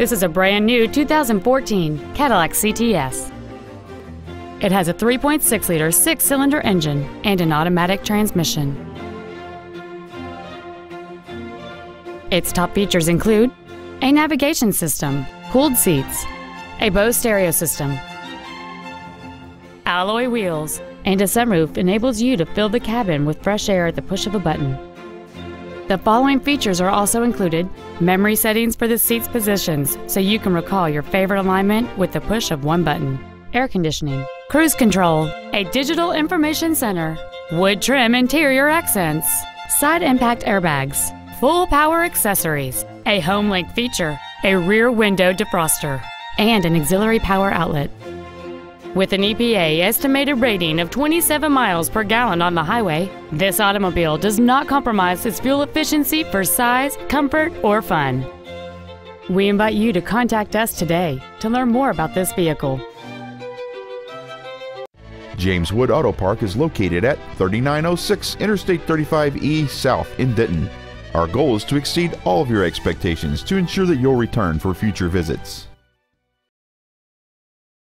This is a brand new 2014 Cadillac CTS. It has a 3.6 liter six cylinder engine and an automatic transmission. Its top features include a navigation system, cooled seats, a Bose stereo system, alloy wheels, and a sunroof enables you to fill the cabin with fresh air at the push of a button. The following features are also included memory settings for the seat's positions so you can recall your favorite alignment with the push of one button, air conditioning, cruise control, a digital information center, wood trim interior accents, side impact airbags, full power accessories, a HomeLink feature, a rear window defroster, and an auxiliary power outlet. With an EPA estimated rating of 27 miles per gallon on the highway, this automobile does not compromise its fuel efficiency for size, comfort, or fun. We invite you to contact us today to learn more about this vehicle. James Wood Autopark is located at 3906 Interstate 35E South in Denton. Our goal is to exceed all of your expectations to ensure that you'll return for future visits.